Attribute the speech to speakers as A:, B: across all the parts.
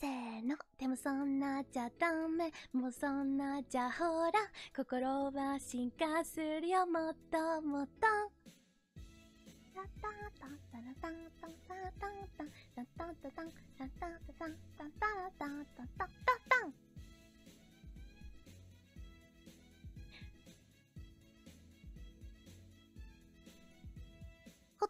A: せーの。でもそんなじゃダメ。もうそんなじゃほら。心は進化するよ、もっともっと。タタタタラタタタタタタタタタタタタタタタタタタ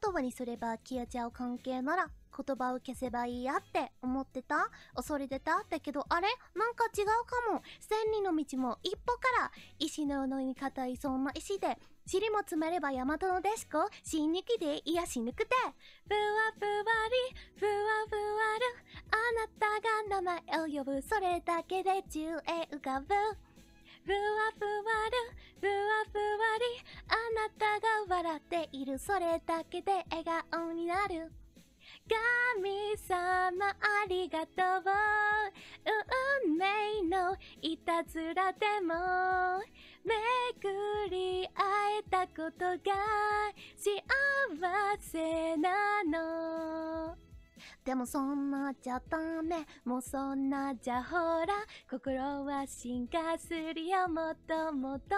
A: 言葉にすれば消えちゃう関係なら言葉を消せばいいやって思ってた？恐れてた？だけどあれ？なんか違うかも。千里の道も一歩から石のように硬いそんな石で尻も詰めれば大和のデシコ死にきで癒しぬくて。ふわふわりふわふわる。あなたが名前を呼ぶ。それだけで宙へ浮かぶ。ふわふわるふわふわりあなたが笑っているそれだけで笑顔になる。神様ありがとう。運命のいたずらでも巡り会えたことが幸せなの。でもそんなじゃダメもうそんなじゃほら心は進化するよもっともっと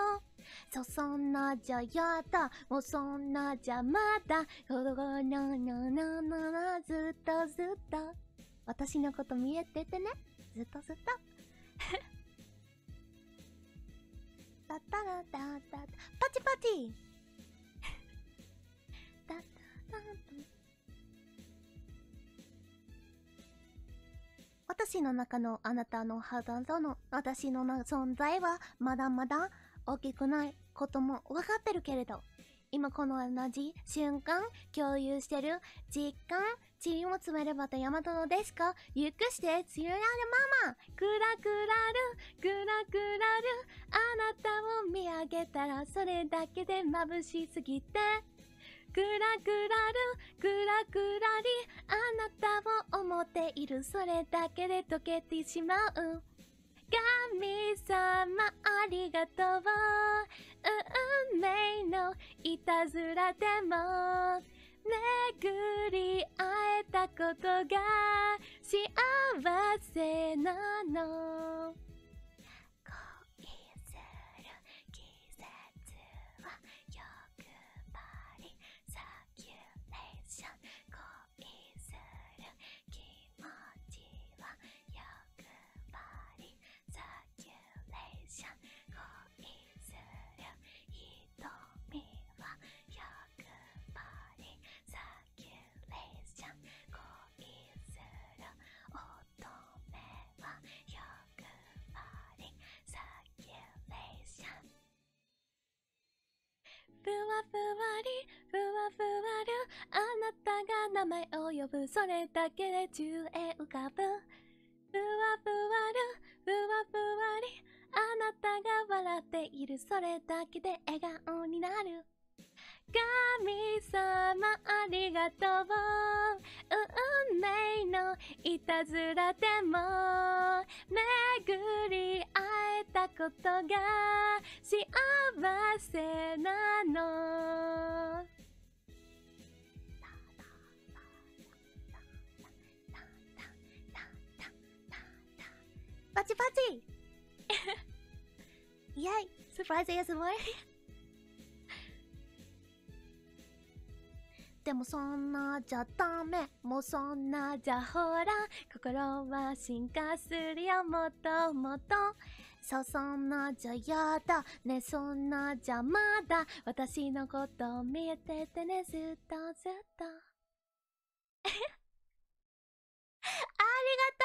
A: そうそんなじゃやだ。もうそんなじゃまだ。心のののののずっとずっと。私のこと見えててね。ずっとずっと。タタラタタパチパチ。私の中のあなたの肌との私の存在はまだまだ大きくないことも分かってるけれど、今この同じ瞬間共有してる実感、塵を詰めればと大和のですかゆくして強やるママクラクラル、クラクラル、あなたを見上げたらそれだけで眩しすぎて、クラクラル、クラクラリ、を思っているそれだけで溶けてしまう。神様ありがとう。運命のいたずらでも。巡り会えたことが幸せなの。ふわり、ふわふわる、あなたが名前を呼ぶ、それだけで宙へ浮かぶ。ふわふわる、ふわふわり、あなたが笑っている、それだけで笑顔になる。神様ありがとう運命のいたずらでも巡り会えたことが幸せなの。パチパチ。イェイ。サプライズ ASMR でもそんなじゃダメ。もうそんなじゃほら心は進化するよもっともっと。そうそんなじゃやだ。ねそんなじゃまだ。私のこと見えててねずっとずっと。ありがと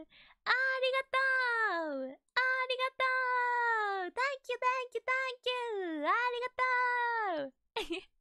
A: う。ありがとう。ありがとう。Thank you, thank you, thank you! ありがとう。